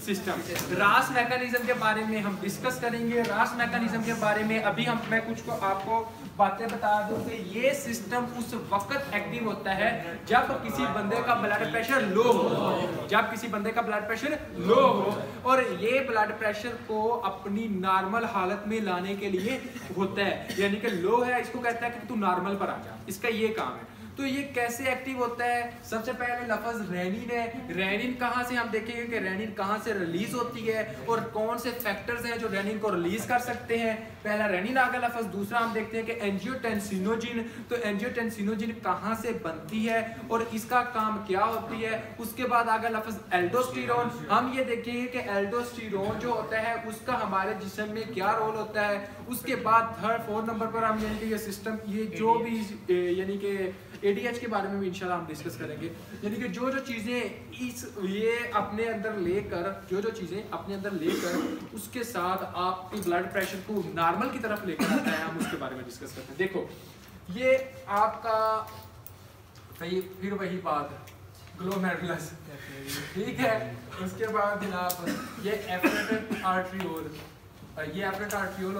System रास mechanism के बारे में हम डिस्कस करेंगे। रास मैकेनिज्म के बारे में अभी हम, मैं कुछ को आपको बातें बता दूँ कि ये सिस्टम उस वक्त एक्टिव होता है जब किसी बंदे का ब्लड प्रेशर लो हो। जब किसी बंदे का ब्लड प्रेशर लो हो और ये ब्लड प्रेशर को अपनी नॉर्मल हालत में लाने के लिए होता है। यानी कि लो है, इसको कहता है कि तू नॉर्मल पर आ जा। इसका ये काम है। तो ये कैसे एक्टिव होता है? सबसे पहले लफज रेनिन है। रेनिन कहाँ से हम देखेंगे कि रेनिन कहाँ से रिलीज़ होती है और कौन से फैक्टर्स हैं जो रेनिन को रिलीज़ कर सकते हैं? पहला रेनिन आ गया लफज, दूसरा हम देखते हैं कि एंजियोटेंसिनोजिन तो एंजियोटेंसिनोजिन कहाँ से बनती है और इसका काम क्या होती है? उसके बाद आ गया लफज एल्डोस्टीरोन हम ये देखेंगे कि एल्डोस्टीरोन जो होता है, उसका हमारे जिसम में क्या रोल होता है? उसके बाद थर्ड फोर्थ नंबर पर हम यानी कि ये सिस्टम ये जो भी यानी कि एडीएच के बारे में भी इंशाल्लाह हम डिस्कस करेंगे। यानी कि जो जो चीज़ें इस ये अपने अंदर लेकर जो जो चीज़ें अपने अंदर लेकर उसके साथ आपके ब्लड प्रेशर को नॉर्मल की तरफ़ लेकर आता है हम उसके बारे में डिस्कस करते हैं। देखो ये आपका सही फिर वही बात ग्लोमेरुलस ठीक है? उसके बाद जनाब ये एफरेट आर्ट्रियोल ये एफरेट आर्ट्रियोल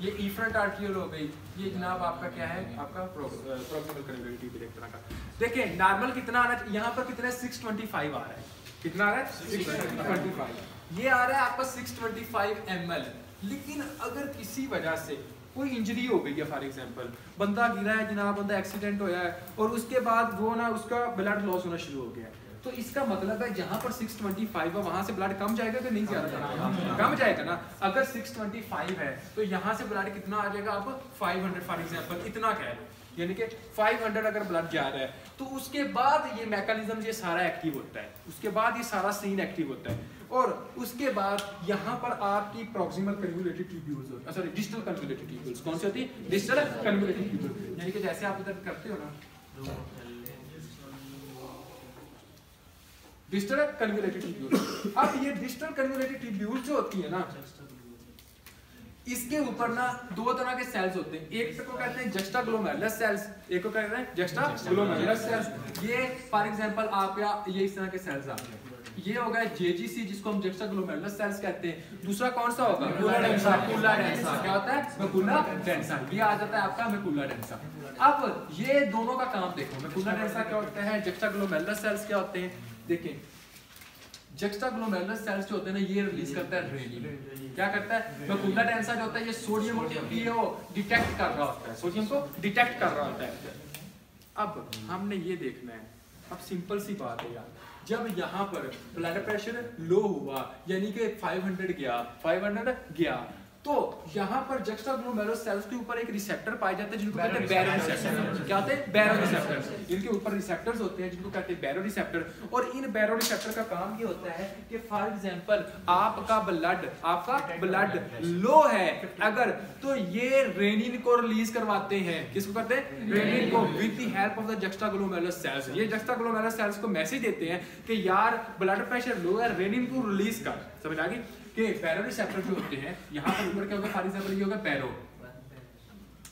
ये इफरेंट आर्ट्रियोल हो गई ये जनाब आपका क्या है? आपका प्रोक्सिमल कनेक्टिविटी का। देखिए नॉर्मल कितना आ रहा है यहाँ पर कितना? 625 आ रहा है। कितना आ रहा है? 625 ये आ रहा है आपका 625 ml लेकिन अगर किसी वजह से कोई इंजरी हो गई है फॉर एग्जांपल बंदा गिरा है जनाब बंदा एक्सीडेंट होया है और उसके बाद वो ना उसका ब्लड लॉस होना शुरू हो गया है। तो इसका मतलब है जहाँ पर 625 है वहाँ से ब्लड कम जाएगा कि नहीं ज़्यादा कम जाएगा ना? अगर 625 है तो यहाँ से ब्लड कितना आ जाएगा आप 500 फॉर एग्जांपल इतना कह लो यानी कि 500 अगर ब्लड जा रहा है तो उसके बाद ये मैकेनिज्म ये सारा एक्टिव होता है। उसके बाद ये सारा सीन एक्टिव होता है। और उसके बाद यहाँ पर आपकी प्रॉक्सिमल कन्वुलेटेड ट्यूब्यूल्स होती है सॉरी डिजिटल कन्वुलेटेड ट्यूब्यूल्स कौन सी होती? है डिजिटल कन्वुलेटेड ट्यूब्यूल यानी कि जैसे आप इधर करते हो ना डिजिटल कन्वुलेटेड ट्यूब्यूल अब ये डिजिटल कन्वुलेटेड ट्यूब्यूल जो होती है ना, इसके ऊपर ना दो तरह के सेल्स होते हैं। एक को कहते हैं जस्टा ग्लोमेरुलस सेल्स एक को कहते हैं जस्टा ग्लोमेरुलस सेल्स ये फॉर एग्जांपल आप या ये इस तरह के सेल्स आ गए। ये होगा जेजीसी जिसको हम जस्टा ग्लोमेरुलस सेल्स कहते हैं। दूसरा कौन सा होगा? मेकुला डेंसा मेकुला डेंसा क्या होता है? मेकुला डेंसा ये आ जाता है आपका मेकुला डेंसा अब ये दोनों का काम देखो। मेकुला डेंसा क्या होता है? जस्टा ग्लोमेरुलस सेल्स क्या होते हैं? देखें जक्स्टाग्लोमेरुलस सेल्स जो होते हैं ना ये रिलीज़ करता है रेनिन क्या करता है? मेकुला डेंसा जो होता है ये सोडियम को डिटेक्ट कर रहा होता है। सोडियम को डिटेक्ट कर रहा होता है। अब हमने ये देखना है। अब सिंपल सी बात है यार। जब यहाँ पर ब्लड प्रेशर लो हुआ यानी कि 500 गया 500 गया तो यहाँ पर जक्स्टाग्लोमेरुलस सेल्स के ऊपर एक रिसेप्टर पाए जाते हैं जिनको कहते हैं बैरो रिसेप्टर क्या होते हैं? बैरो रिसेप्टर इनके ऊपर रिसेप्टर्स होते हैं जिनको कहते हैं बैरो रिसेप्टर और इन बैरो रिसेप्टर का काम ये होता है कि फॉर एग्जांपल आपका ब्लड आपका ब्लड लो है. अगर तो ये रेनिन को रिलीज़ करवाते हैं. किसको करते हैं? रेनिन को with the help of the juxtaglomerular cells ये जक्स्टाग्लोमेरुलस सेल्स को मैसेज देते हैं कि यार ब्लड प्रेशर लो है रेनिन को रिलीज़ कर. समझ आ गई? कि बैरो रिसेप्टर जो होते हैं, यहाँ पर ऊपर क्या होगा? फॉर एग्ज़ाम्पल ये होगा बैरो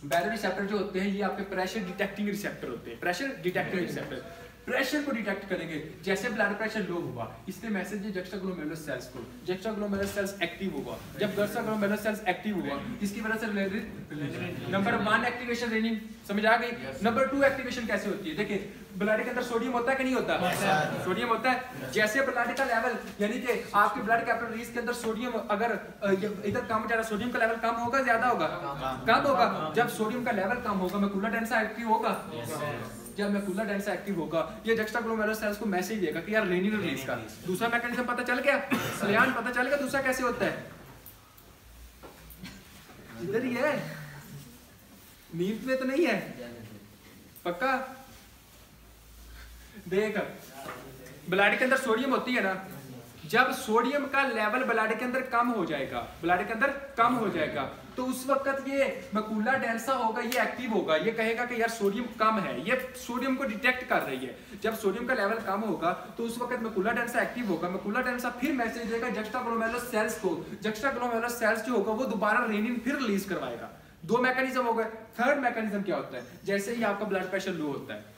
बैरो रिसेप्टर जो होते हैं, ये आपके प्रेशर डिटेक्टिंग रिसेप्टर होते हैं। प्रेशर डिटेक्टिंग रिसेप्टर प्रेशर को डिटेक्ट करेंगे। जैसे ब्लड प्रेशर लो हुआ इसने मैसेज दिया जक्स्टाग्लोमेरुलस सेल्स को। जक्स्टाग्लोमेरुलस सेल्स एक्टिव होगा जब जक्स्टाग्लोमेरुलस सेल्स एक्टिव हुआ इसकी वजह से नंबर वन एक्टिवेशन रेनिन समझ आ गई? नंबर टू एक्टिवेशन कैसे होती है? देखिए ब्लड के अंदर सोडियम होता है कि नहीं होता? सोडियम होता है। जैसे ब्लड का लेवल यानी कि आपके ब्लड कैपिलरीज के अंदर सोडियम अगर इधर कम जा रहा सोडियम का लेवल कम होगा ज़्यादा होगा? कम होगा। जब सोडियम का लेवल कम होगा मैकुला डेंसा एक्टिव होगा? जब मैकुला डेंसा एक्टिव होगा ये जक्स्टाग्लोमेरुलस सेल्स को मैसेज देगा कि यार रेनिन रिलीज़ का। दूसरा मैकेनिज्म पता चल गया? सलियान पता चल गया दूसरा कैसे होता है? इधर ही है। नींद में तो नहीं है। पक्का? देख ब्लड के अंदर सोडियम होती है ना? जब सोडियम का लेवल ब्लड के अंदर कम हो जाएगा ब्लड के अंदर कम हो जाएगा तो उस वक्त ये मकुला डेंसा होगा, ये एक्टिव होगा। ये कहेगा कि यार सोडियम कम है। ये सोडियम को डिटेक्ट कर रही है। जब सोडियम का लेवल कम होगा तो उस वक्त मकुला डेंसा एक्टिव होगा। मकुला डेंसा फिर मैसेज देगा जक्स्टाग्लोमेरुलस सेल्स को। जक्स्टाग्लोमेरुलस सेल्स जो होगा, वो दोबारा रेनिन फिर रिलीज़ करवाएगा। दो मैकेनिज्म हो गए। थर्ड मैकेनिज्म क्या होता है? जैसे ही आपका ब्लड प्रेशर लो होता है,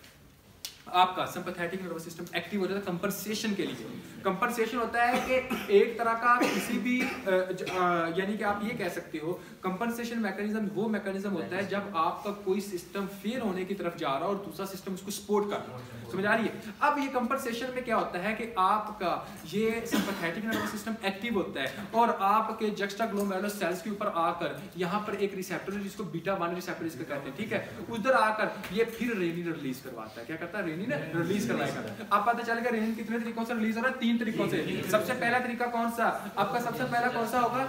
आपका सिंपैथेटिक नर्वस सिस्टम एक्टिव हो जाता है कंपनसेशन के लिए। कंपनसेशन होता है कि एक तरह का किसी भी यानी कि आप ये कह सकते हो कंपनसेशन मैकेनिज्म वो मैकेनिज्म होता है जब आपका कोई सिस्टम फेल होने की तरफ़ जा रहा है और दूसरा सिस्टम उसको सपोर्ट कर रहा है। समझ आ रही है? अब ये कंपनसेशन में क्या होता है कि आपका ये सिंपैथेटिक नर्वस सिस्टम एक्टिव होता है और आपके जक्स्टा ग्लोमेरुलर सेल्स के ऊपर आकर यहाँ पर एक रिसेप्टर जिसको बीटा वन रिसेप्टर इसका कहते हैं, ठीक है? उधर आकर ये फिर रेनिन रिलीज़ करवाता है। क्या करता है? रेनिन रिलीज़ करवाएगा अब पता चलेगा रेनिन कितने तरीकों से रिलीज़ हो रहा है? तीन तरीकों से। सबसे पहला तरीका कौन सा? आपका सबसे पहला कौन सा होगा?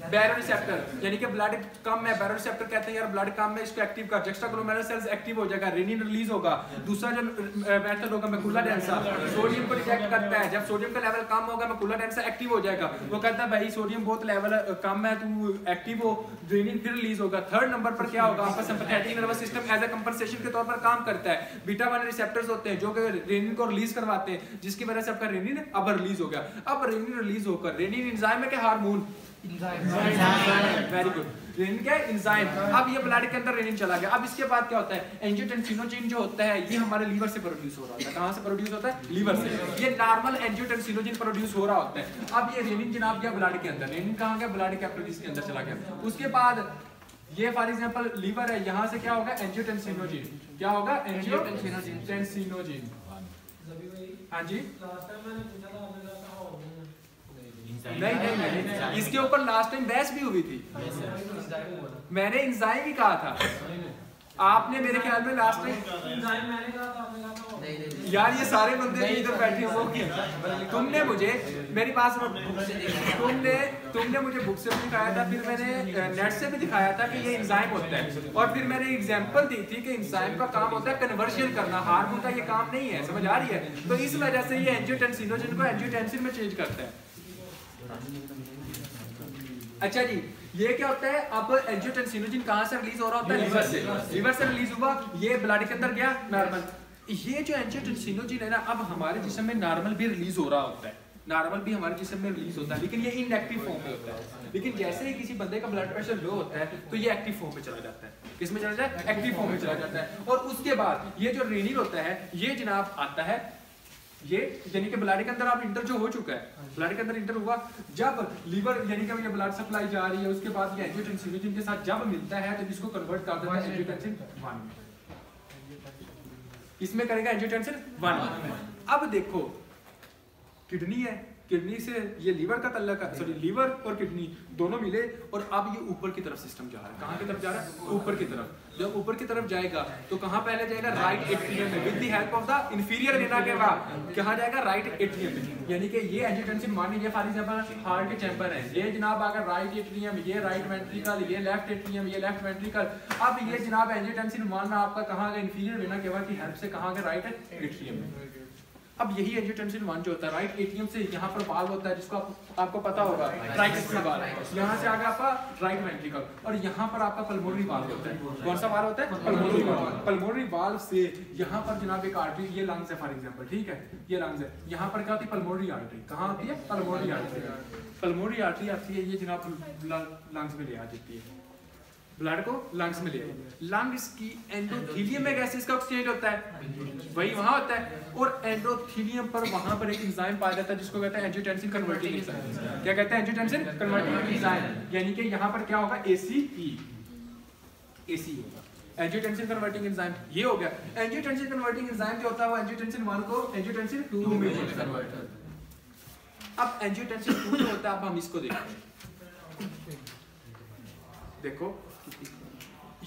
बैरो रिसेप्टर यानी कि ब्लड कम है बैरो रिसेप्टर कहते हैं, यार ब्लड कम है, इसको एक्टिव कर जेक्स्ट्राग्लोमेरुलर सेल्स एक्टिव हो जाएगा रेनिन रिलीज़ होगा। दूसरा जो मेथड होगा मैकुला डेंसा सोडियम को रिजेक्ट करता है। जब सोडियम का लेवल कम होगा मैकुला डेंसा एक्टिव हो जाएगा। वो कहता है, भाई सोडियम बहुत लेवल कम है, तू एक्टिव हो रेनिन फिर रिलीज़ होगा। थर्ड नंबर पर क्या होगा? आपका sympathetic nervous system as a compensation के तौर पर काम करता है। बीटा वन रिसेप्टर्स होते हैं, जो कि रेनिन को रिलीज़ करवाते हैं, जिसकी वजह से आपका रेनिन अब रिलीज़ हो गया। अब रेनिन रिलीज़ होकर रेनिन एंजाइम है क्या हार्मोन वेरी गुड रेनिन क्या है इंजाइम अब ये ब्लड के अंदर रेनिन चला गया। अब इसके बाद क्या होता है? एंजियोटेंसिनोजिन जो होता है ये हमारे लीवर से प्रोड्यूस हो रहा होता है। कहाँ से प्रोड्यूस होता है? लीवर से। ये नॉर्मल एंजियोटेंसिनोजिन प्रोड्यूस हो रहा होता है। अब ये रेनिन जनाब गया ब्लड के अंदर? रेनिन कहाँ गया? ब्लड कैपिलरीज के अंदर चला गया। उसके बाद ये फॉर एग्ज़ाम्पल लीवर है। यहाँ से क्या होगा? एंजियोटेंसिनोजिन क्या होगा? एंजियोटेंसिनोजिन हाँ जी। नहीं नहीं नहीं इसके ऊपर लास्ट टाइम बहस भी हुई थी। मैंने इंजाइम ही कहा था। आपने मेरे ख्याल में लास्ट टाइम यार ये सारे बंदे इधर बैठे हो तुमने मुझे मेरी पास तुमने तुमने मुझे बुक से भी दिखाया था फिर मैंने नेट से भी दिखाया था कि ये इंजाइम होता है। और फिर मैंने एग्जांपल दी थी कि इंजाइम का काम होता है कन्वर्शन करना। हार्मोन का ये काम नहीं है समझ आ रही है? तो इस वजह से ये एंजियोटेंसिनोजन को एंजियोटेंसिन में चेंज करता है। अच्छा जी ये क्या होता है? अब एंजियोटेंसिनोजिन कहाँ से रिलीज़ हो रहा होता है? लीवर से। लीवर से। रिलीज़ हुआ। ये ब्लड के अंदर गया नॉर्मल ये जो एंजियोटेंसिनोजिन है ना अब हमारे जिस्म में नॉर्मल भी रिलीज़ हो रहा होता है। नॉर्मल भी हमारे जिस्म में रिलीज़ होता है लेकिन ये इनएक्टिव फॉर्म में होता है। लेकिन जैसे ही किसी बंदे का ब्लड प्रेशर लो होता है तो ये एक्टिव फॉर्म में चला जाता है। किसमें चला जाता है? एक्टिव फॉर्म में चला जाता है। और उसके बाद ये जो रेनिन होता है ये जनाब आता है ये यानी कि ब्लड के अंदर आप इंटर जो हो चुका है ब्लड के अंदर इंटर हुआ जब लीवर यानी कि ये ब्लड सप्लाई जा रही है उसके बाद ये एंजियोटेंसिन के साथ जब मिलता है तो इसको कन्वर्ट कर देता है एंजियोटेंसिन 1 इसमें करेगा एंजियोटेंसिन 1 अब देखो किडनी है किडनी से ये लीवर का तल्लक है सॉरी लीवर और किडनी दोनों मिले और अब ये ऊपर की तरफ़ सिस्टम जा रहा है। कहाँ की तरफ़ जा रहा है? ऊपर की तरफ़। जब ऊपर की तरफ़ जाएगा तो कहाँ पहले जाएगा? राइट एटीएम में। With the help of the inferior vena के बाद। कहाँ जाएगा? राइट एट्रियम में। यानी कि ये एंजियोटेंसिन मान लीजिए फॉर एग्जांपल हार्ट के चैम्बर है। ये जनाब अगर राइट एट्रियम ये राइट वेंट्रिकल ये लेफ़्ट एट्रियम ये लेफ़्ट वेंट्रिकल अब ये जनाब एंजियोटेंसिन मान आपका कहाँ गया इंफीरियर वेना के बाद की हेल्प से कहाँ गया राइट एट्रियम में अब यही एंजियोटेंसिन वन जो होता है राइट एटीएम से यहाँ पर वाल्व होता है जिसको आप, आपको पता होगा ट्राइकस्पिड वाल्व यहाँ से आगे आपका राइट वेंट्रिकल और यहाँ पर आपका पल्मोनरी वाल्व होता है। कौन सा वाल्व होता है? पल्मोनरी वाल्व पल्मोनरी वाल्व से यहाँ पर जनाब एक आर्टरी ये लंग्स है फॉर एग्जांपल ठीक है? ये लंग्स है। यहाँ पर क्या होती है? पल्मोनरी आर्टरी कहाँ आती है? पल्मोनरी आर्टरी पल्मोनरी आर्टरी आती है ये जनाब लंग्स में ले आ जाती है। ब्लड को लंग्स में ले लंग्स की एंडोथीलियम में गैसेस का एक्सचेंज होता है? वही वहाँ होता है। और एंडोथीलियम पर वहाँ पर एक एंजाइम पाया जाता है जिसको कहते हैं एंजियोटेंसिन कन्वर्टिंग एंजाइम क्या कहते हैं एंजियोटेंसिन कन्वर्टिंग एंजाइम यानी कि यहाँ पर क्या होगा? ACE AC e। होगा। एंजियोटेंसिन कन्वर्टिंग एंजाइम ये हो गया। एंजियोटेंसिन कन्वर्टिंग एंजाइम जो होता है वो एंजियोटेंसिन 1 को एंजियोटेंसिन 2 में कन्वर्ट करता है। अब एंजियोटेंसिन 2 जो होता है अब हम इसको देखते हैं। देखो।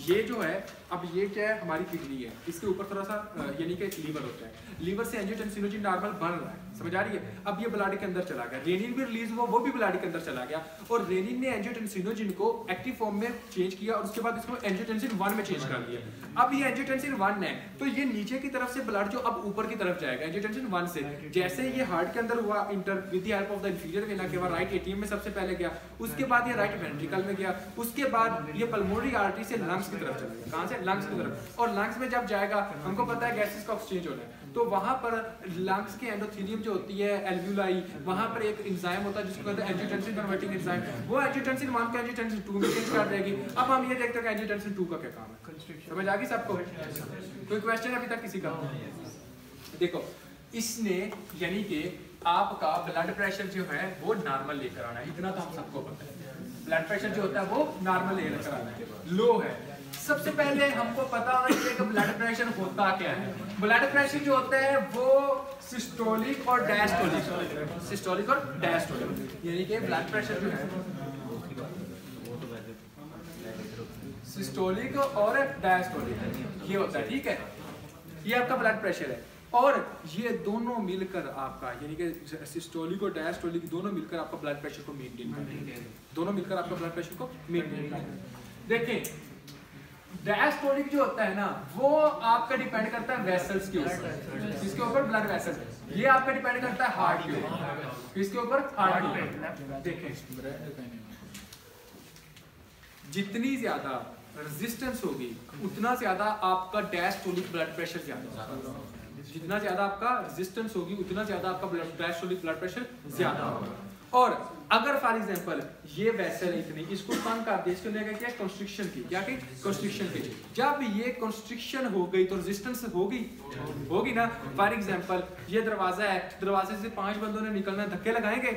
ये जो है, अब ये क्या है? हमारी किडनी है। इसके ऊपर थोड़ा सा यानी कि लीवर होता है। लीवर से एंजियोटेंसिनोजिन नॉर्मल बढ़ रहा है। समझ आ रही है? अब ये ब्लड के अंदर चला गया। रेनिन भी रिलीज़ हुआ, वो भी ब्लड के अंदर चला गया। और रेनिन ने एंजियोटेंसिनोजिन को एक्टिव फॉर्म में चेंज किया और उसके बाद इसको एंजियोटेंसिन 1 में चेंज कर दिया। अब ये एंजियोटेंसिन 1 है तो ये नीचे की तरफ़ से ब्लड जो अब ऊपर की तरफ़ जाएगा एंजियोटेंसिन 1 से। जैसे ये हार्ट के अंदर हुआ enter with help of the inferior vena के राइट एटीएम में सबसे पहले गया। उसके बाद ये राइट वेंट्रिकल में गया। उसके बाद ये पल्मोनरी आर्टरी से लंग्स की तरफ़ चला गया। कहाँ से? लंग्स की तरफ़। और लंग्स में जब जाएगा, हमको पता है गैसेस का एक्सचेंज होना है। तो वहाँ पर लंग्स के एंडोथेलियम जो होती है एल्व्यूलाई वहाँ पर एक एंजाइम होता है जिसको कहते हैं एंजियोटेंसिन कन्वर्टिंग एंजाइम वो एंजियोटेंसिन 1 को एंजियोटेंसिन 2 में चेंज कर देगी। अब हम ये देखते हैं कि एंजियोटेंसिन 2 का क्या काम है। समझ आ गई सबको? कोई क्वेश्चन अभी तक किसी का? देखो इसने यानी कि आपका ब्लड प्रेशर जो है वो नॉर्मल लेकर आना है। इतना तो हम सबको पता है। ब्लड प्रेशर जो होता है वो नॉर्मल लेकर आना है। लो है। सबसे पहले हमको पता होना चाहिए कि ब्लड प्रेशर होता क्या है। ब्लड प्रेशर जो होता है, वो सिस्टोलिक और डायस्टोलिक सिस्टोलिक और डायस्टोलिक यानी कि ब्लड प्रेशर जो है सिस्टोलिक और डायस्टोलिक ये होता है, ठीक है? ये आपका ब्लड प्रेशर है। और ये दोनों मिलकर आपका, यानी कि सिस्टोलिक और डायस्टोलिक दोनों मिलकर आपका ब्लड प्रेशर को मेंटेन करते हैं। दोनों मिलकर आपका ब्लड प्रेशर को मेंटेन करते हैं। देखें डायस्टोलिक जो होता है ना, वो आपका डिपेंड करता है वेसल्स के ऊपर। इसके ऊपर ब्लड वेसल्स ये आपका डिपेंड करता है हार्ट के ऊपर। इसके ऊपर हार्ट के ऊपर। जितनी ज़्यादा रेजिस्टेंस होगी, उतना ज़्यादा आपका डायस्टोलिक ब्लड प्रेशर ज़्यादा होगा। जितना ज़्यादा आपका रेजिस्टेंस होगी, उतना ज़्यादा आपका डायस्टोलिक ब्लड प्रेशर ज़्यादा होगा। और अगर फॉर एग्ज़ाम्पल ये वेसल इतनी, इसको कम कर दिया, इसको लेकर क्या कंस्ट्रक्शन की, क्या की? कंस्ट्रक्शन की। जब ये कंस्ट्रक्शन हो गई तो रेजिस्टेंस होगी? होगी ना? फॉर एग्ज़ाम्पल ये दरवाज़ा है, दरवाजे से पाँच बंदों ने निकलना धक्के लगाएँगे?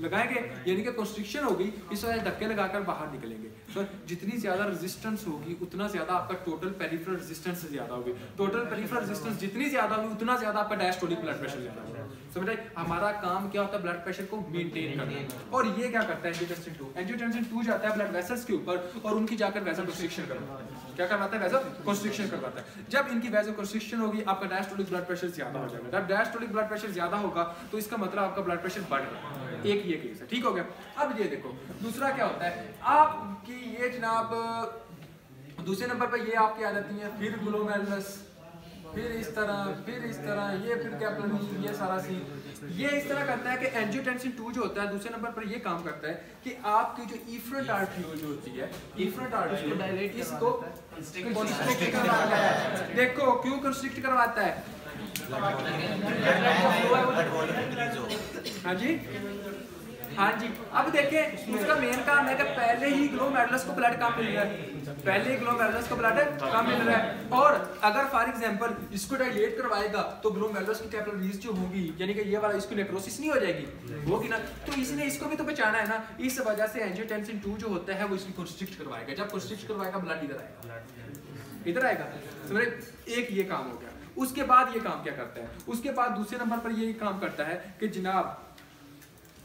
लगाएँगे? यानी कि कंस्ट्रक्शन होगी, इस वजह धक्के लगाकर बाहर निकलेंगे। तो जितनी ज़्यादा रेजिस्टेंस होगी, उतना ज़्यादा आपका टोटल पेरिफेरल रेजिस्टेंस ज़्यादा होगी। टोटल पेरिफेरल रेजिस्टेंस जितनी ज़्यादा होगी, उतना ज़्यादा आपका डायस्टोलिक ब्लड प्रेशर ज़्यादा होगा। समझ हमारा काम क्या होता है? ब्लड प्रेशर को मेंटेन करना। और ये क्या करता है एंजियोटेंसिन 2 एंजियोटेंसिन 2 जाता है ब्लड वेसल्स के ऊपर और उनकी जाकर वेसल कंस्ट्रिक्शन करवाता है। क्या करवाता है? वेसल कंस्ट्रिक्शन करवाता है। जब इनकी वेसल कंस्ट्रिक्शन होगी, आपका डायस्टोलिक ब्लड प्रेशर ज़्यादा हो जाएगा। जब डायस्टोलिक ब्लड प्रेशर ज़्यादा होगा तो इसका मतलब आपका ब्लड प्रेशर बढ़ रहा है। एक ये केस है ठीक हो गया? अब ये देखो, दूसरा क्या होता है? आपकी ये जनाब, दूसरे नंबर पर ये आपकी आ जाती है, फिर ग्लोमेरुलस फिर इस तरह, फिर इस तरह, ये फिर कैप्लनी ये सारा सीन ये इस तरह करता है कि एंजियोटेंसिन टू जो होता है दूसरे नंबर पर ये काम करता है कि आपकी जो इफ्रंट आर्टरी जो होती है इफ्रंट आर्टरियोल इसको कंस्ट्रिक्ट करवाता है। देखो क्यों कंस्ट्रिक्ट करवाता है? हाँ जी? हाँ जी। अब देखें, उसका मेन काम है कि पहले ही ग्लो ग्लोमेरुलस को ब्लड कम मिल रहा है? पहले ही ग्लो ग्लोमेरुलस को ब्लड कम मिल रहा है? और अगर फॉर एग्जांपल इसको डायलेट करवाएगा तो ग्लो ग्लोमेरुलस की कैपिलरीज जो होंगी, यानी कि ये वाला इसको नेक्रोसिस नहीं हो जाएगी? होगी ना। तो इसने इसको भी तो बचाना है ना। इस वजह से एंजियोटेंसिन 2 जो होता है, वो इसकी कंस्ट्रिक्ट करवाएगा। जब कंस्ट्रिक्ट करवाएगा ब्लड इधर आएगा। इधर आएगा। समझ एक ये काम हो गया। उसके बाद ये काम क्या करता है? उसके बाद दूसरे नंबर पर ये काम करता है कि जनाब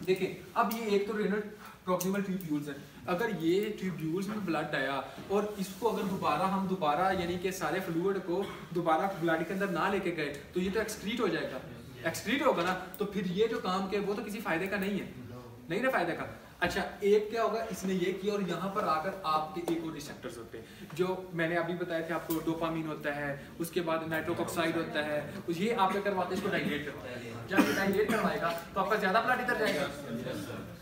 देखिए, अब ये एक तो रेनल प्रॉक्सिमल ट्यूब्यूल्स है। अगर ये ट्यूब्यूल्स में ब्लड आया और इसको अगर दोबारा हम दोबारा, यानी कि सारे फ्लूड को दोबारा ब्लड के अंदर ना लेके गए तो ये तो एक्सक्रीट हो जाएगा। एक्सक्रीट होगा ना तो फिर ये जो काम के, वो तो किसी फ़ायदे का नहीं है। नहीं ना फ़ायदे का। अच्छा एक क्या होगा, इसने ये किया और यहाँ पर आकर आपके एक रिसेप्टर्स होते हैं। जो मैंने अभी बताया था आपको डोपामीन होता है, उसके बाद नाइट्रोकॉक्साइड होता है ये आप करवाते हैं, इसको डाइलेट करता है। जब डाइलेट करवाएगा तो आपका ज़्यादा ब्लड इधर जाएगा।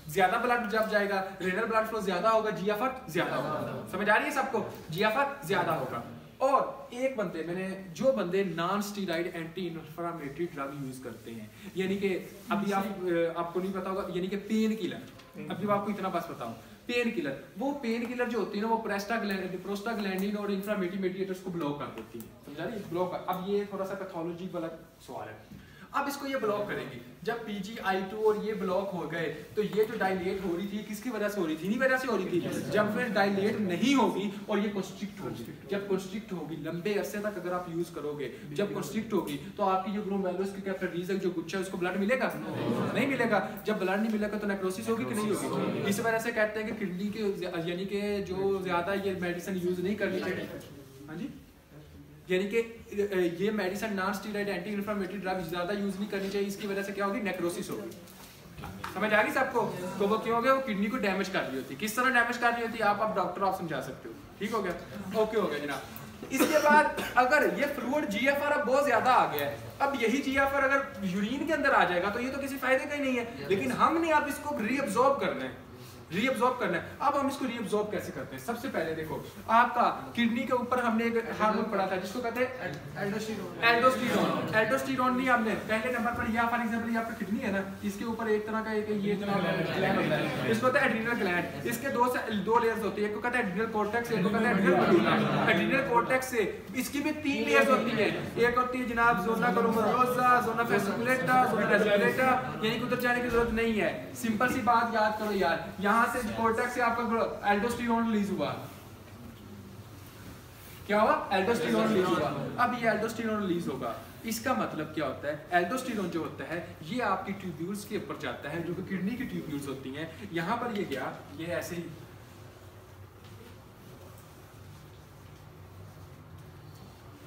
ज़्यादा ब्लड जब जाएगा रेनल ब्लड फ्लो ज़्यादा होगा जीएफआर ज़्यादा होगा। समझ आ रही है सबको? जीएफआर ज़्यादा होगा। और एक बंदे, मैंने जो बंदे non steroid anti inflammatory drug use करते हैं, यानी कि अभी आप, आपको नहीं पता होगा, यानी कि पेन किलर अभी आपको इतना बस बताऊँ पेन किलर वो पेन किलर जो होती है ना, वो प्रेस्टाग्लैंड प्रोस्टाग्लैंडिन और इन्फ्लामेटरी मेडिएटर्स को ब्लॉक कर देती है। समझा रही? ब्लॉक अब ये थोड़ा सा पैथोलॉजी वाला सवाल है। अब इसको ये ब्लॉक करेंगे। जब पीजी आई टू और ये ब्लॉक हो गए तो ये जो डायलेट हो रही थी किसकी वजह से हो रही थी? इन्हीं वजह से हो रही थी। जब फिर डायलेट नहीं होगी और ये कंस्ट्रिक्ट होगी। जब कॉन्स्ट्रिक्ट होगी लंबे अरसे तक अगर आप यूज़ करोगे जब कंस्ट्रिक्ट होगी तो आपकी जो ग्लोमेरुलस की कैपिलरीज जो गुच्छा है उसको ब्लड मिलेगा? नहीं मिलेगा। जब ब्लड नहीं मिलेगा तो नेक्रोसिस होगी कि नहीं होगी? इस वजह से कहते हैं कि किडनी के यानी कि जो ज़्यादा ये मेडिसिन यूज़ नहीं करनी चाहिए। हाँ जी? यानी कि ये medicine non steroid anti inflammatory drug ज़्यादा यूज़ नहीं करनी चाहिए इसकी वजह से क्या होगी? नेक्रोसिस होगी। समझ आ गई सबको तो वो क्यों हो गया? वो किडनी को डैमेज कर रही होती। किस तरह डैमेज कर रही होती? आप आप डॉक्टर आप समझा सकते हो। ठीक हो गया? ओके हो गया जनाब। इसके बाद अगर ये फ्लूड जीएफआर अब बहुत ज़्यादा आ गया है अब यही जीएफआर अगर यूरिन के अंदर आ जाएगा तो ये तो किसी फ़ायदे का ही नहीं है। लेकिन हमने अब इसको रीअब्जॉर्ब करना है। रीअब्जॉर्ब करना है। अब हम इसको रीअब्जॉर्ब कैसे करते हैं? सबसे पहले देखो आपका किडनी के ऊपर हमने एक हार्मोन पढ़ा था जिसको कहते हैं एल्डोस्टेरोन एल्डोस्टेरोन नहीं हमने पहले नंबर पर या फॉर एग्जांपल ये आपका किडनी है ना इसके ऊपर एक तरह का एक ये ग्लैंड होता है। इसको कहते हैं एड्रीनल ग्लैंड इसके दो से दो लेयर्स होती है एक को कहते हैं एड्रीनल कॉर्टेक्स एक को कहते हैं एड्रीनल मेडुला एड्रीनल कॉर्टेक्स से इसकी भी तीन लेयर्स होती है। एक होती है जनाब zona glomerulosa zona fasciculata zona यानी कि उधर जाने की ज़रूरत नहीं है। सिंपल सी बात याद करो यार यहाँ यहाँ से कोर्टेक्स से आपका एल्डोस्टेरोन रिलीज़ हुआ। क्या हुआ? एल्डोस्टेरोन रिलीज़ हुआ। अब ये एल्डोस्टेरोन रिलीज़ होगा। इसका मतलब क्या होता है? एल्डोस्टेरोन जो होता है, ये आपकी ट्यूब्यूल्स के ऊपर जाता है, जो कि किडनी की ट्यूब्यूल्स होती हैं। यहाँ पर ये गया ये ऐसे ही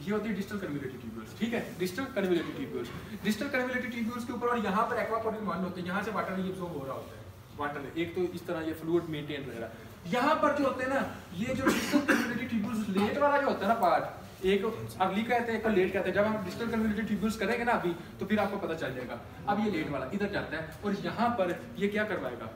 ये होती है डिजिटल कन्वोल्यूटेड ट्यूब्यूल्स ठीक है? Digital convoluted tubules digital convoluted tubules के ऊपर और यहाँ पर एक्वापोर्टिन वन होते हैं। यहाँ से वाटर रिएब्सॉर्ब हो रहा होता है। वाटर एक तो इस तरह ये फ्लूड मेंटेन रहेगा। यहाँ पर जो होते हैं ना, ये जो डिजिटल कम्युनिटी ट्यूब्यूल्स लेट वाला जो होता है ना पार्ट एक अगली कहते हैं, एक लेट कहते हैं। जब हम डिजिटल कम्युनिटी ट्यूब्यूल्स करेंगे ना अभी तो फिर आपको पता चल जाएगा। अब ये लेट वाला, इधर जाता है, और यहाँ पर ये क्या करवाएगा?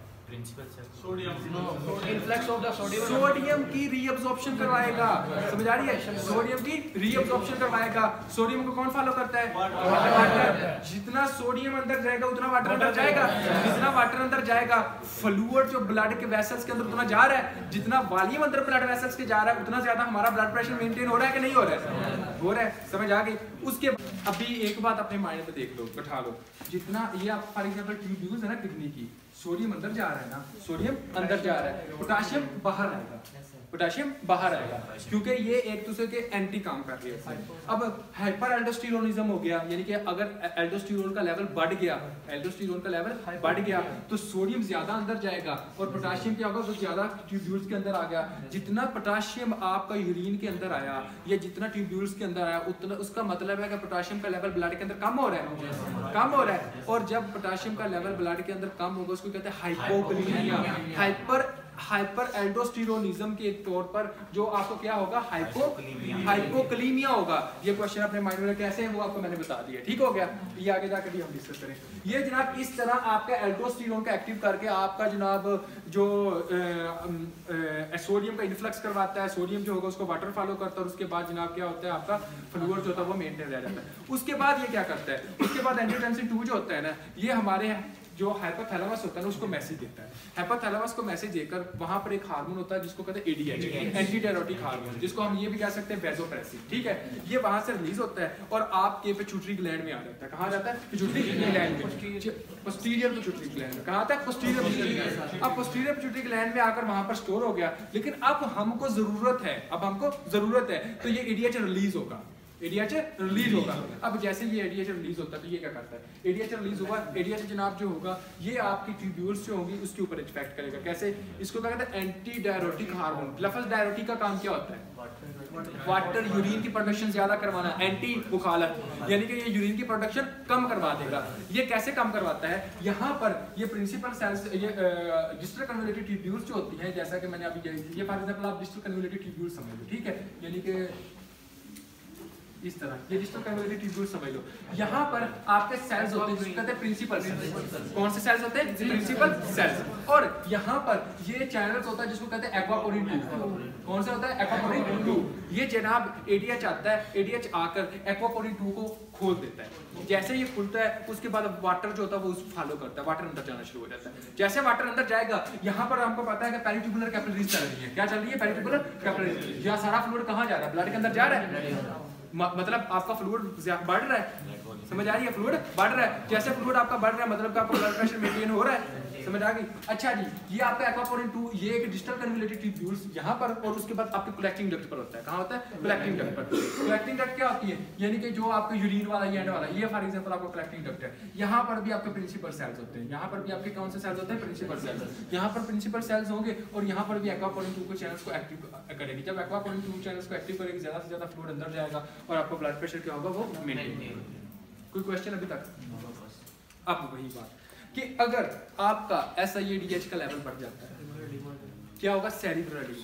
सोडियम। की। रीअब्सॉर्प्शन करवाएगा। समझ आ रही है? सोडियम की रीअब्सॉर्प्शन करवाएगा। सोडियम को कौन फॉलो करता है? जितना सोडियम अंदर जाएगा उतना वाटर अंदर जाएगा। जितना वाटर अंदर जाएगा फ्लूड जो ब्लड के वेसल्स के अंदर उतना जा रहा है। जितना वॉल्यूम अंदर ब्लड वेसल्स के जा रहा है उतना ज़्यादा हमारा ब्लड प्रेशर मेंटेन हो रहा है कि नहीं हो रहा है? हो रहा है। समझ आ गई? उसके अभी एक बात अपने माइंड में देख लो बैठा लो। जितना ये आप फॉर एग्जांपल ट्यूब है ना किडनी की। सोडियम अंदर जा रहा है ना सोडियम अंदर जा रहा है पोटाशियम बाहर आएगा। पोटेशियम बाहर आएगा क्योंकि ये एक दूसरे के एंटी काम कर रहे हैं अब हाइपर एल्डोस्टेरोनिज्म हो गया यानी कि अगर एल्डोस्टेरोन का लेवल बढ़ गया एल्डोस्टेरोन का लेवल बढ़ गया तो सोडियम ज़्यादा अंदर जाएगा और पोटेशियम क्या होगा? वो ज़्यादा ट्यूब्यूल्स के अंदर आ गया। जितना पोटेशियम आपका यूरिन के अंदर आया या जितना ट्यूब्यूल्स के अंदर आया उतना उसका मतलब है कि पोटेशियम का लेवल ब्लड के अंदर कम हो रहा है। कम हो रहा है। और जब पोटेशियम का लेवल ब्लड के अंदर कम होगा उसको कहते हैं हाइपोकलीमिया हाइपर हाइपर एल्डोस्टीरोनिज्म के तौर पर जो आपको क्या होगा? हाइपो हाइपोकलीमिया होगा। ये क्वेश्चन अपने माइंड में कैसे है वो आपको मैंने बता दिया। ठीक हो गया? ये आगे जाकर भी हम डिस्कस करें। ये जनाब इस तरह आपका एल्डोस्टीरोन का एक्टिव करके आपका जनाब जो सोडियम का इन्फ्लक्स करवाता है सोडियम जो होगा उसको वाटर फॉलो करता है और उसके बाद जनाब क्या होता है? आपका फ्लूअर जो होता है वो मेंटेन रह जाता है। उसके बाद ये क्या करता है? उसके बाद एंजियोटेंसिन टू जो होता है ना ये हमारे जो हाइपोथैलेमस होता है ना उसको मैसेज देता है। हाइपोथैलेमस को मैसेज देकर वहाँ पर एक हार्मोन होता है जिसको कहते हैं एडीएच एंटी डायरोटिक हार्मोन जिसको हम ये भी कह सकते हैं वेजोप्रेसिव ठीक है? ये वहाँ से रिलीज़ होता है और आपके पिट्यूटरी ग्लैंड में आ जाता है। कहा जाता है? पिट्यूटरी ग्लैंड में। पोस्टीरियर पिट्यूटरी ग्लैंड में। कहा आता है? पोस्टीरियर पिट्यूटरी अब पोस्टीरियर पिट्यूटरी ग्लैंड में आकर वहाँ पर स्टोर हो गया लेकिन अब हमको ज़रूरत है अब हमको ज़रूरत है तो ये एडीएच रिलीज़ होगा। एडीएच रिलीज़ होगा। अब जैसे ये एडीएच रिलीज़ होता है तो ये क्या करता है? एडीएच रिलीज़ होगा एडीएच जनाब जो होगा, ये आपकी ट्यूब्यूल्स जो होंगी, उसके ऊपर इफ़ेक्ट करेगा। कैसे? इसको क्या कहते हैं? एंटी डायरोटिक हार्मोन लफज डायरोटिक का काम क्या होता है? वाटर यूरिन की प्रोडक्शन ज़्यादा करवाना एंटी मुखालत यानी कि ये यूरिन की प्रोडक्शन कम करवा देगा। ये कैसे कम करवाता है? यहाँ पर ये प्रिंसिपल सेल्स ये डिस्टल कन्वोलेटेड ट्यूब्यूल्स जो होती है, जैसा कि मैंने अभी ये फॉर एग्जांपल आप डिस्टल कन्वोलेटेड ट्यूब्यूल्स समझ लो, ठीक है? यानी कि इस तरह। ये डिजिटल कैपेबिलिटी ट्यूब्यूल समझ लो। यहाँ पर आपके सेल्स होते हैं कहते हैं प्रिंसिपल सेल्स कौन से सेल्स होते हैं? प्रिंसिपल सेल्स और यहाँ पर ये चैनल्स होता है, जिसको कहते हैं एक्वापोरिन टू कौन सा होता है? एक्वापोरिन टू ये जनाब एडीएच आता है। एडीएच आकर एक्वापोरिन टू को खोल देता है। जैसे ये खुलता है, उसके बाद वाटर जो होता है, वो उस फॉलो करता है। वाटर अंदर जाना शुरू हो जाता है। जैसे वाटर अंदर जाएगा, यहाँ पर हमको पता है कि पेरिट्यूबुलर कैपिलरीज चल रही है। क्या चल रही है? पेरिट्यूबुलर कैपिलरीज यहाँ सारा फ्लूइड कहाँ जा रहा है? ब्लड के अंदर जा रहा है? मतलब आपका फ्लूड बढ़ रहा है। समझ आ रही है फ्लूड बढ़ रहा है। जैसे फ्लूड आपका बढ़ रहा है मतलब का आपका ब्लड प्रेशर मेंटेन हो रहा है समझ आ गई? अच्छा जी ये आपका एक्वापोरिन 2 ये एक डिजिटल कन्वोलेटेड ट्यूब्यूल्स यहाँ पर और उसके बाद आपके कलेक्टिंग डक्ट पर होता है। कहाँ होता है? कलेक्टिंग डक्ट पर। कलेक्टिंग डक्ट क्या होती है? यानी कि जो आपका यूरिन वाला ये एंड वाला ये फॉर एग्जांपल आपका कलेक्टिंग डक्ट है। यहाँ पर भी आपके प्रिंसिपल सेल्स होते हैं। यहाँ पर भी आपके कौन से सेल्स होते हैं? प्रिंसिपल सेल्स यहाँ पर प्रिंसिपल सेल्स होंगे और यहाँ पर भी एक्वापोरिन 2 को चैनल्स को एक्टिव करेगी। जब एक्वापोरिन 2 चैनल्स को एक्टिव करेगी ज़्यादा से ज़्यादा फ्लूइड अंदर जाएगा और आपका ब्लड प्रेशर क्या होगा? वो मेंटेन कोई क्वेश्चन अभी तक? अब वही बात। कि अगर आपका एस आई का लेवल बढ़ जाता है क्या होगा? सेरिब्रल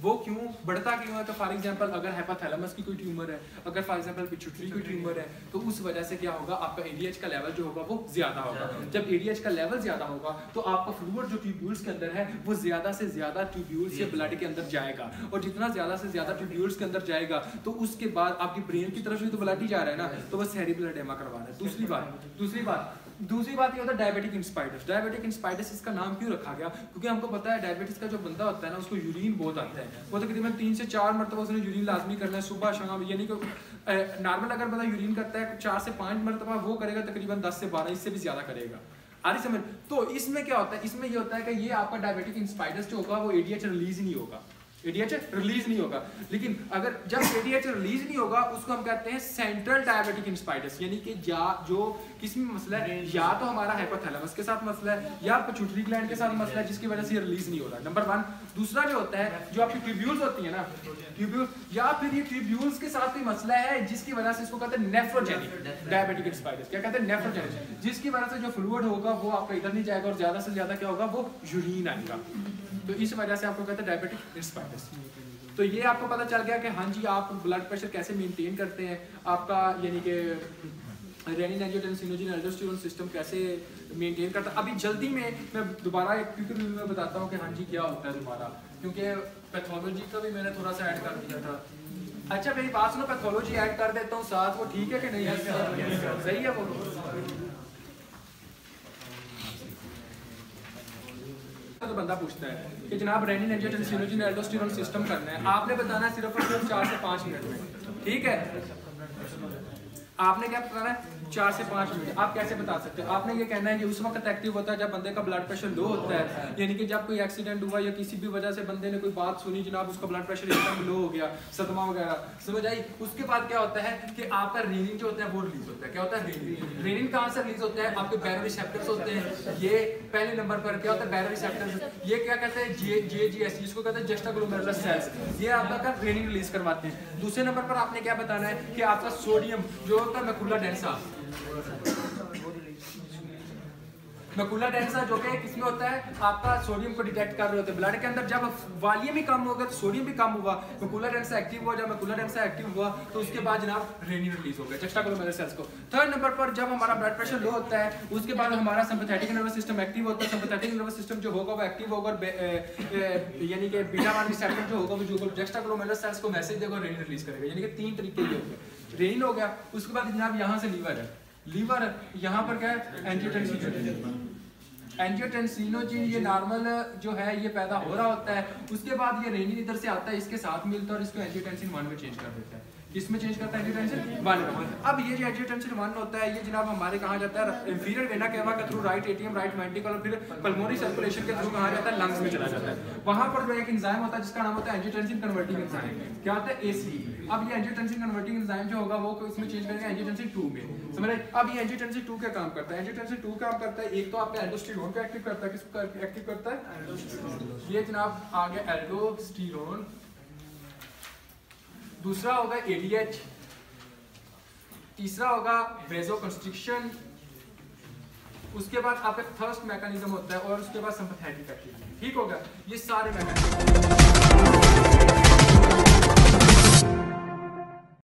वो क्यों? बढ़ता क्यों है? तो फॉर एग्जांपल अगर हाइपोथैलेमस की कोई ट्यूमर है अगर फॉर एग्जांपल पिट्यूटरी की ट्यूमर है तो उस वजह से क्या होगा? आपका एडीएच का लेवल जो होगा वो ज़्यादा होगा। जब एडीएच का लेवल ज़्यादा होगा तो आपका फ्लूइड जो ट्यूब्यूल्स के अंदर है वो ज़्यादा से ज़्यादा ट्यूब्यूल्स या ब्लड के अंदर जाएगा। और जितना ज़्यादा से ज़्यादा ट्यूब्यूल्स के अंदर जाएगा तो उसके बाद आपकी ब्रेन की तरफ़ भी तो ब्लड ही जा रहा है ना तो वो सैरी ब्लड एमा करवा रहा है। दूसरी बात दूसरी बात दूसरी बात ये होता है डायबिटिक इंस्पाइटिस डायबिटिक इंस्पाइटिस इसका नाम क्यों रखा गया? क्योंकि हमको पता है डायबिटिस का जो बंदा होता है ना, उसको यूरिन बहुत आता है। वो तकरीबन तीन से चार मरतबा उसने यूरिन लाजमी करना है, सुबह, शाम यानी कि नॉर्मल अगर बंदा यूरिन करता है, चार से पाँच मरतबा वो करेगा, तकरीबन दस से बारह, इससे भी ज़्यादा करेगा। आ रही समझ? तो इसमें क्या होता है? इसमें ये होता है कि ये आपका डायबिटिक इंस्पाइटिस जो होगा, वो एडीएच रिलीज़ नहीं होगा। एडीएच रिलीज़ नहीं होगा। लेकिन अगर जब एडीएच रिलीज़ नहीं होगा, उसको हम कहते हैं सेंट्रल डायबिटिक इंस्पाइटिस यानी कि या जो किसमें मसला है, या तो हमारा हाइपोथैलेमस के साथ मसला है, या पिट्यूटरी ग्लैंड के साथ मसला है, जिसकी वजह से ये रिलीज़ नहीं हो रहा। नंबर वन दूसरा जो होता है, जो आपकी ट्यूब्यूल्स होती है ना ट्यूब्यूल्स या फिर ये ट्यूब्यूल्स के साथ कोई मसला है, जिसकी वजह से इसको कहते हैं नेफ्रोजेनिक डायबिटिक इंस्पाइटिस क्या कहते हैं? नेफ्रोजेनिक जिसकी वजह से जो फ्लूइड होगा, वो आपका इधर नहीं जाएगा और ज़्यादा से ज़्यादा क्या होगा? वो यूरिन आएगा। तो इस वजह से आपको कहते हैं डायबिटिक इंस्पाइटिस तो ये आपको पता चल गया कि हाँ जी आप ब्लड प्रेशर कैसे मेंटेन करते हैं आपका यानी कि रेनिन एंजियोटेंसिनोजिन एल्डोस्टेरोन सिस्टम कैसे मेंटेन करता है। अभी जल्दी में मैं दोबारा एक क्विक रिव्यू में बताता हूँ कि हाँ जी क्या होता है दोबारा। क्योंकि पैथोलॉजी का भी मैंने थोड़ा सा ऐड कर दिया था। अच्छा मेरी बात सुनो पैथोलॉजी ऐड कर देता हूँ साथ वो ठीक है कि नहीं? है सही है वो। बंदा पूछता है कि जनाब रेनिन एंजियोटेंसिनोजिन एल्डोस्टेरोन सिस्टम करना है। आपने बताना सिर्फ़ और सिर्फ़ चार से पाँच मिनट में। ठीक है? आपने क्या बताना है? चार से पाँच मिनट। आप कैसे बता सकते हो? आपने ये कहना है कि उस वक्त एक्टिव होता है जब बंदे का ब्लड प्रेशर लो होता है। यानी कि जब कोई एक्सीडेंट हुआ या किसी भी वजह से बंदे ने कोई बात सुनी जनाब उसका ब्लड प्रेशर एकदम लो हो गया, सदमा वगैरह। समझ आई? उसके बाद क्या होता है कि आपका रेनिन जो होता है वो रिलीज़ होता है। क्या होता है? रेनिन कहाँ से रिलीज़ होता है? आपके बैरो रिसेप्टर्स होते हैं। ये पहले नंबर पर क्या होता है? बैरो रिसेप्टर्स ये क्या कहते हैं? जे जे जी एस जिसको कहते हैं जस्टाग्लोमेरुलर सेल्स ये आपका रेनिन रिलीज़ करवाते हैं। दूसरे नंबर पर आपने क्या बताना है कि आपका सोडियम जो होता है मैकुला डेंसा मैकुला डेंसा जो कि किसमें होता है? आपका सोडियम को डिटेक्ट कर रहे होते हैं। ब्लड के अंदर जब वॉल्यूम ही कम होगा तो सोडियम भी कम हुआ। मैकुला डेंसा एक्टिव हुआ, जब मैकुला डेंसा एक्टिव हुआ तो उसके बाद जनाब रेनिन रिलीज़ हो गया। चेष्टा करो सेल्स को। थर्ड नंबर पर जब हमारा ब्लड प्रेशर लो होता है, उसके बाद हमारा सिंपैथेटिक नर्वस सिस्टम एक्टिव होता है। सिंपैथेटिक नर्वस सिस्टम जो होगा, वो एक्टिव होगा यानी कि बीटा वन रिसेप्टर जो होगा, वो जो जेस्टाग्लोमेरुलर सेल्स को मैसेज देगा रेनिन रिलीज़ करेगा। यानी कि तीन तरीके ये हो गए रेनिन हो गया, उसके बाद जनाब यहाँ से लीवर है। लीवर यहाँ पर क्या है? एंजियोटेंसिन एंजियोटेंसिनोजिन ये नॉर्मल जो है, ये पैदा हो रहा होता है। उसके बाद ये रेनिन इधर से आता है, इसके साथ मिलता है और इसको एंजियोटेंसिन वन में चेंज कर देता है। किसमें चेंज करता है? एंजियोटेंसिन वन में। अब ये जो एंजियोटेंसिन वन होता है, ये जनाब हमारे कहा जाता है? इंफीरियर वेना केवा के through right atrium right ventricle और फिर पल्मोनरी सर्कुलेशन के थ्रू कहा जाता है? लंग्स में चला जाता है। वहाँ पर जो एक एंजाइम होता है, जिसका नाम होता है एंजियोटेंसिन कन्वर्टिंग एंजाइम क्या होता है? एसी अब ये एंजियोटेंसिन कन्वर्टिंग एंजाइम जो होगा वो इसमें चेंज करेगा एंजियोटेंसिन 2 में। समझ रहे अब ये एंजियोटेंसिन 2 क्या काम करता है? एंजियोटेंसिन 2 काम करता है एक तो आपका एल्डोस्टेरोन को एक्टिव करता है किसको एक्टिव करता है? ये जनाब आ गया एल्डोस्टेरोन दूसरा होगा एडीएच तीसरा होगा वेजोकंस्ट्रिक्शन उसके बाद आपका थर्स्ट मैकेनिज्म होता है और उसके बाद सिंपैथेटिक एक्टिविटी ठीक होगा? ये सारे मैकेनिज्म